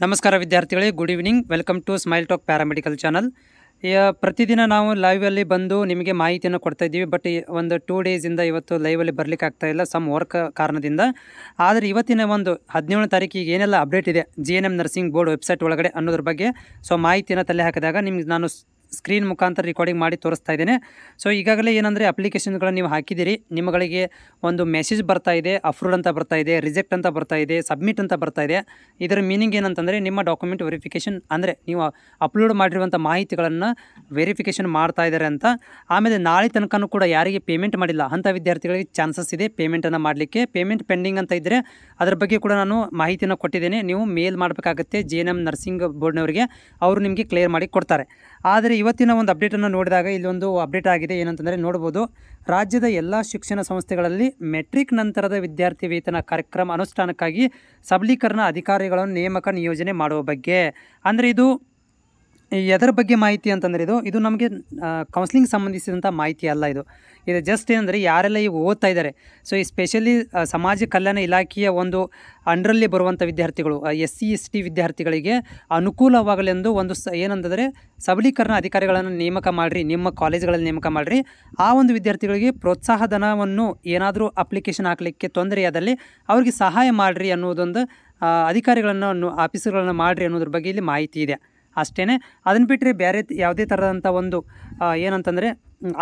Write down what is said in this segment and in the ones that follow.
ನಮಸ್ಕಾರ ವಿದ್ಯಾರ್ಥಿಗಳೇ good evening welcome to Smile Talk paramedical channel ಪ್ರತಿದಿನ ನಾವು ಲೈವಲ್ಲಿ ಬಂದು ನಿಮಗೆ ಮಾಹಿತಿಯನ್ನು ಕೊಡ್ತಾ ಇದ್ದೀವಿ ಬಟ್ ಒಂದು ಟೂ ಡೇಸಿಂದ ಇವತ್ತು ಲೈವಲ್ಲಿ ಬರಲಿಕ್ಕೆ ಆಗ್ತಾ ಇಲ್ಲ ಸಮ್ ವರ್ಕ್ ಕಾರಣದಿಂದ. ಆದರೆ ಇವತ್ತಿನ ಒಂದು ಹದಿನೇಳನೇ ತಾರೀಕಿಗೆ ಏನೆಲ್ಲ ಅಪ್ಡೇಟ್ ಇದೆ ಜಿ ನರ್ಸಿಂಗ್ ಬೋರ್ಡ್ ವೆಬ್ಸೈಟ್ ಒಳಗಡೆ ಅನ್ನೋದ್ರ ಬಗ್ಗೆ. ಸೊ ಮಾಹಿತಿಯನ್ನು ತಲೆ ಹಾಕಿದಾಗ ನಿಮ್ಗೆ ನಾನು ಸ್ಕ್ರೀನ್ ಮುಖಾಂತರ ರೆಕಾರ್ಡಿಂಗ್ ಮಾಡಿ ತೋರಿಸ್ತಾ ಇದ್ದೇನೆ. ಸೊ ಈಗಾಗಲೇ ಏನಂದರೆ ಅಪ್ಲಿಕೇಶನ್ಗಳನ್ನು ನೀವು ಹಾಕಿದ್ದೀರಿ. ನಿಮ್ಮಗಳಿಗೆ ಒಂದು ಮೆಸೇಜ್ ಬರ್ತಾ ಇದೆ ಅಪ್ರೂವ್ಡ್ ಅಂತ ಬರ್ತಾ ಇದೆ ರಿಜೆಕ್ಟ್ ಅಂತ ಬರ್ತಾ ಇದೆ ಸಬ್ಮಿಟ್ ಅಂತ ಬರ್ತಾ ಇದೆ. ಇದರ ಮೀನಿಂಗ್ ಏನಂತಂದರೆ ನಿಮ್ಮ ಡಾಕ್ಯುಮೆಂಟ್ ವೆರಿಫಿಕೇಷನ್ ಅಂದರೆ ನೀವು ಅಪ್ಲೋಡ್ ಮಾಡಿರುವಂಥ ಮಾಹಿತಿಗಳನ್ನು ವೆರಿಫಿಕೇಷನ್ ಮಾಡ್ತಾ ಇದ್ದಾರೆ ಅಂತ. ಆಮೇಲೆ ನಾಳೆ ತನಕನೂ ಕೂಡ ಯಾರಿಗೆ ಪೇಮೆಂಟ್ ಮಾಡಿಲ್ಲ, ಅಂಥ ವಿದ್ಯಾರ್ಥಿಗಳಿಗೆ ಚಾನ್ಸಸ್ ಇದೆ ಪೇಮೆಂಟನ್ನು ಮಾಡಲಿಕ್ಕೆ. ಪೇಮೆಂಟ್ ಪೆಂಡಿಂಗ್ ಅಂತ ಇದ್ದರೆ ಅದರ ಬಗ್ಗೆ ಕೂಡ ನಾನು ಮಾಹಿತಿಯನ್ನು ಕೊಟ್ಟಿದ್ದೇನೆ. ನೀವು ಮೇಲ್ ಮಾಡಬೇಕಾಗತ್ತೆ ಜೆ ಎನ್ ಎಂ ನರ್ಸಿಂಗ್ ಬೋರ್ಡ್ನವರಿಗೆ ಅವರು ನಿಮಗೆ ಕ್ಲಿಯರ್ ಮಾಡಿ ಕೊಡ್ತಾರೆ. ಆದರೆ ಇವತ್ತಿನ ಒಂದು ಅಪ್ಡೇಟನ್ನು ನೋಡಿದಾಗ ಇಲ್ಲೊಂದು ಅಪ್ಡೇಟ್ ಆಗಿದೆ. ಏನಂತಂದರೆ ನೋಡ್ಬೋದು, ರಾಜ್ಯದ ಎಲ್ಲ ಶಿಕ್ಷಣ ಸಂಸ್ಥೆಗಳಲ್ಲಿ ಮೆಟ್ರಿಕ್ ನಂತರದ ವಿದ್ಯಾರ್ಥಿ ವೇತನ ಕಾರ್ಯಕ್ರಮ ಅನುಷ್ಠಾನಕ್ಕಾಗಿ ಸಬಲೀಕರಣ ಅಧಿಕಾರಿಗಳನ್ನು ನೇಮಕ ನಿಯೋಜನೆ ಮಾಡುವ ಬಗ್ಗೆ. ಅಂದರೆ ಇದು ಎದರ ಬಗ್ಗೆ ಮಾಹಿತಿ ಅಂತಂದರೆ ಇದು ಇದು ನಮಗೆ ಕೌನ್ಸಿಲಿಂಗ್ ಸಂಬಂಧಿಸಿದಂಥ ಮಾಹಿತಿ ಅಲ್ಲ ಇದು. ಇದು ಜಸ್ಟ್ ಏನಂದರೆ ಯಾರೆಲ್ಲ ಈಗ ಓದ್ತಾ ಇದ್ದಾರೆ ಸೊ ಈ ಸ್ಪೆಷಲಿ ಸಮಾಜ ಕಲ್ಯಾಣ ಇಲಾಖೆಯ ಒಂದು ಅಂಡರಲ್ಲಿ ಬರುವಂಥ ವಿದ್ಯಾರ್ಥಿಗಳು ಎಸ್ ಸಿ, ಎಸ್ ಟಿ ವಿದ್ಯಾರ್ಥಿಗಳಿಗೆ ಅನುಕೂಲವಾಗಲೆಂದು ಒಂದು ಸ ಏನಂತಂದರೆ ಸಬಲೀಕರಣ ಅಧಿಕಾರಿಗಳನ್ನು ನೇಮಕ ಮಾಡಿರಿ, ನಿಮ್ಮ ಕಾಲೇಜ್ಗಳಲ್ಲಿ ನೇಮಕ ಮಾಡಿರಿ. ಆ ಒಂದು ವಿದ್ಯಾರ್ಥಿಗಳಿಗೆ ಪ್ರೋತ್ಸಾಹ ಧನವನ್ನು ಏನಾದರೂ ಅಪ್ಲಿಕೇಶನ್ ಹಾಕಲಿಕ್ಕೆ ತೊಂದರೆಯಾದಲ್ಲಿ ಅವ್ರಿಗೆ ಸಹಾಯ ಮಾಡಿರಿ ಅನ್ನೋದೊಂದು ಅಧಿಕಾರಿಗಳನ್ನು ಆಫೀಸರ್ಗಳನ್ನು ಮಾಡಿರಿ ಅನ್ನೋದ್ರ ಬಗ್ಗೆ ಇಲ್ಲಿ ಮಾಹಿತಿ ಇದೆ. ಅಷ್ಟೇ ಅದನ್ನು ಬಿಟ್ಟರೆ ಬೇರೆ ಯಾವುದೇ ಥರದಂಥ ಒಂದು ಏನಂತಂದರೆ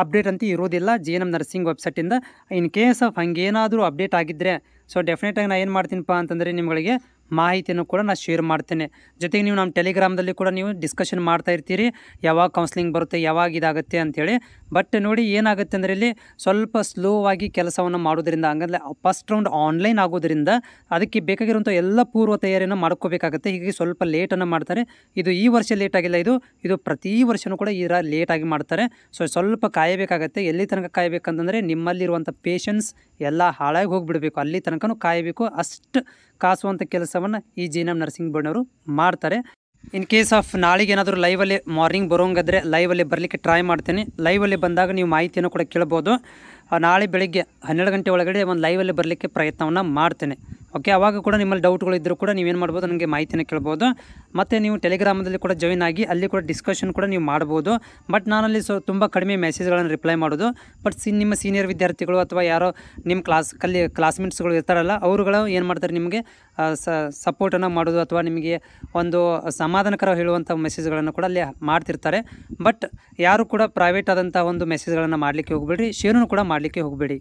ಅಪ್ಡೇಟ್ ಅಂತ ಇರೋದಿಲ್ಲ. ಜಿ ಎನ್ ಎಂ ನರ್ಸಿಂಗ್ ವೆಬ್ಸೈಟಿಂದ. ಇನ್ ಕೇಸ್ ಆಫ್ ಹಂಗೇನಾದರೂ ಅಪ್ಡೇಟ್ ಆಗಿದ್ದರೆ ಸೊ ಡೆಫಿನೆಟಾಗಿ ನಾನು ಏನು ಮಾಡ್ತೀನಪ್ಪ ಅಂತಂದರೆ ನಿಮಗೆ ಮಾಹಿತಿಯನ್ನು ಕೂಡ ನಾನು ಶೇರ್ ಮಾಡ್ತೇನೆ. ಜೊತೆಗೆ ನೀವು ನಮ್ಮ ಟೆಲಿಗ್ರಾಮ್ದಲ್ಲಿ ಕೂಡ ನೀವು ಡಿಸ್ಕಷನ್ ಮಾಡ್ತಾ ಇರ್ತೀರಿ. ಯಾವಾಗ ಕೌನ್ಸಿಲಿಂಗ್ ಬರುತ್ತೆ, ಯಾವಾಗ ಇದಾಗುತ್ತೆ ಅಂಥೇಳಿ ಬಟ್ ನೋಡಿ ಏನಾಗುತ್ತೆ ಅಂದರೆ ಇಲ್ಲಿ ಸ್ವಲ್ಪ ಸ್ಲೋ ಆಗಿ ಕೆಲಸವನ್ನು ಮಾಡೋದ್ರಿಂದ ಹಂಗಂದ್ರೆ ಫಸ್ಟ್ ರೌಂಡ್ ಆನ್ಲೈನ್ ಆಗೋದ್ರಿಂದ ಅದಕ್ಕೆ ಬೇಕಾಗಿರುವಂಥ ಎಲ್ಲ ಪೂರ್ವ ತಯಾರಿಯನ್ನು ಮಾಡ್ಕೋಬೇಕಾಗುತ್ತೆ. ಹೀಗಾಗಿ ಸ್ವಲ್ಪ ಲೇಟನ್ನು ಮಾಡ್ತಾರೆ. ಇದು ಈ ವರ್ಷ ಲೇಟ್ ಆಗಿಲ್ಲ ಇದು. ಇದು ಪ್ರತಿ ವರ್ಷವೂ ಕೂಡ ಈ ಲೇಟಾಗಿ ಮಾಡ್ತಾರೆ. ಸೊ ಸ್ವಲ್ಪ ಕಾಯಬೇಕಾಗತ್ತೆ. ಎಲ್ಲಿ ತನಕ ಕಾಯಬೇಕಂತಂದರೆ ನಿಮ್ಮಲ್ಲಿರುವಂಥ ಪೇಷನ್ಸ್ ಎಲ್ಲ ಹಾಳಾಗಿ ಹೋಗಿಬಿಡಬೇಕು. ಅಲ್ಲಿ ತನಕನೂ ಕಾಯಬೇಕು. ಅಷ್ಟು ಕಾಸುವಂಥ ಕೆಲಸವನ್ನು ಈ ಜಿ ನರ್ಸಿಂಗ್ ಬೋರ್ಡ್ನವರು ಮಾಡ್ತಾರೆ. ಇನ್ ಕೇಸ್ ಆಫ್ ನಾಳೆಗೆ ಏನಾದರೂ ಲೈವಲ್ಲಿ ಮಾರ್ನಿಂಗ್ ಬರೋಂಗಾದ್ರೆ ಲೈವಲ್ಲಿ ಬರಲಿಕ್ಕೆ ಟ್ರೈ ಮಾಡ್ತೀನಿ. ಲೈವಲ್ಲಿ ಬಂದಾಗ ನೀವು ಮಾಹಿತಿಯನ್ನು ಕೂಡ ಕೇಳ್ಬೋದು. ನಾಳೆ ಬೆಳಿಗ್ಗೆ ಹನ್ನೆರಡು ಗಂಟೆ ಒಳಗಡೆ ಒಂದು ಲೈವಲ್ಲಿ ಬರಲಿಕ್ಕೆ ಪ್ರಯತ್ನವನ್ನು ಮಾಡ್ತೇನೆ. ಓಕೆ ಅವಾಗ ಕೂಡ ನಿಮ್ಮಲ್ಲಿ ಡೌಟ್ಗಳು ಇದ್ದರೂ ಕೂಡ ನೀವೇನು ಮಾಡ್ಬೋದು? ನನಗೆ ಮಾಹಿತಿಯನ್ನು ಕೇಳ್ಬೋದು. ಮತ್ತು ನೀವು ಟೆಲಿಗ್ರಾಮದಲ್ಲಿ ಕೂಡ ಜಾಯಿನ್ ಆಗಿ ಅಲ್ಲಿ ಕೂಡ ಡಿಸ್ಕಷನ್ ಕೂಡ ನೀವು ಮಾಡ್ಬೋದು. ಬಟ್ ನಾನಲ್ಲಿ ಸೊ ತುಂಬ ಕಡಿಮೆ ಮೆಸೇಜ್ಗಳನ್ನು ರಿಪ್ಲೈ ಮಾಡೋದು. ಬಟ್ ಸಿ ನಿಮ್ಮ ಸೀನಿಯರ್ ವಿದ್ಯಾರ್ಥಿಗಳು ಅಥವಾ ಯಾರೋ ನಿಮ್ಮ ಕ್ಲಾಸ್ ಕಲ್ಲಿ ಕ್ಲಾಸ್ಮೇಟ್ಸ್ಗಳು ಇರ್ತಾರಲ್ಲ, ಅವರುಗಳು ಏನು ಮಾಡ್ತಾರೆ ನಿಮಗೆ ಸಪೋರ್ಟನ್ನು ಮಾಡೋದು ಅಥವಾ ನಿಮಗೆ ಒಂದು ಸಮಾಧಾನಕರ ಹೇಳುವಂಥ ಮೆಸೇಜ್ಗಳನ್ನು ಕೂಡ ಅಲ್ಲಿ ಮಾಡ್ತಿರ್ತಾರೆ. ಬಟ್ ಯಾರು ಕೂಡ ಪ್ರೈವೇಟ್ ಆದಂಥ ಒಂದು ಮೆಸೇಜ್ಗಳನ್ನು ಮಾಡಲಿಕ್ಕೆ ಹೋಗಬೇಡಿ ಶೇರನ್ನು ಕೂಡ ಮಾಡಲಿಕ್ಕೆ ಹೋಗಬೇಡಿ.